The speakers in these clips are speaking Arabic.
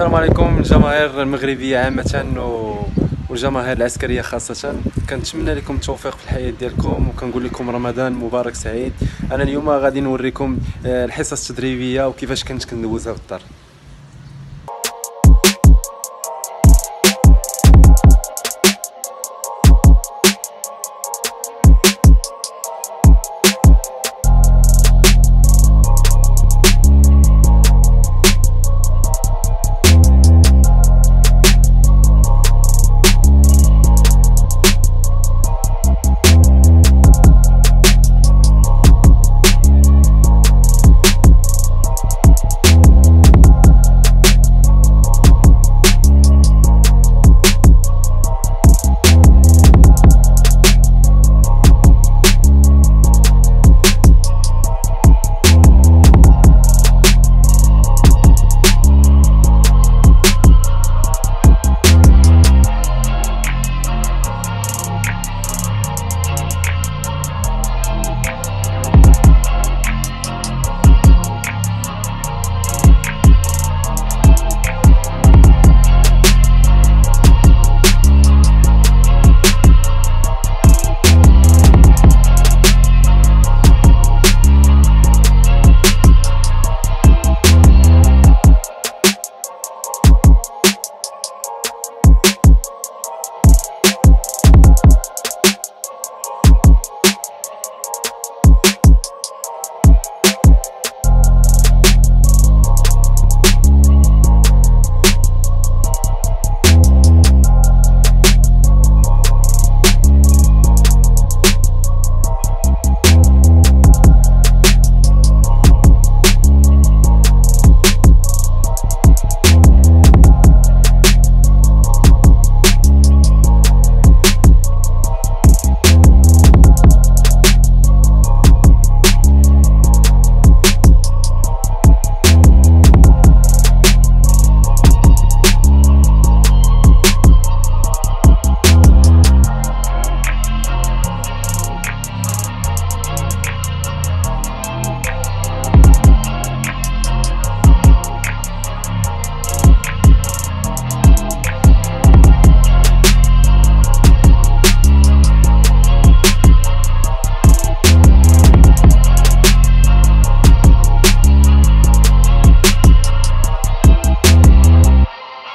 السلام عليكم. الجماهير المغربية عامة. والجماهير العسكرية خاصة. كنتمنى لكم التوفيق في الحياة ديالكم وكنقول لكم رمضان مبارك سعيد. أنا اليوم غادي نوريكم آه، الحصص التدريبية وكيفاش كنت كندوزها في الدار.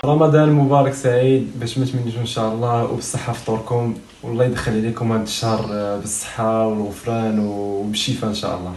رمضان مبارك سعيد باش ما تمنيتو إن شاء الله وبالصحة فطوركم والله يدخل عليكم هذا الشهر بالصحة والغفران وبالشفاء إن شاء الله.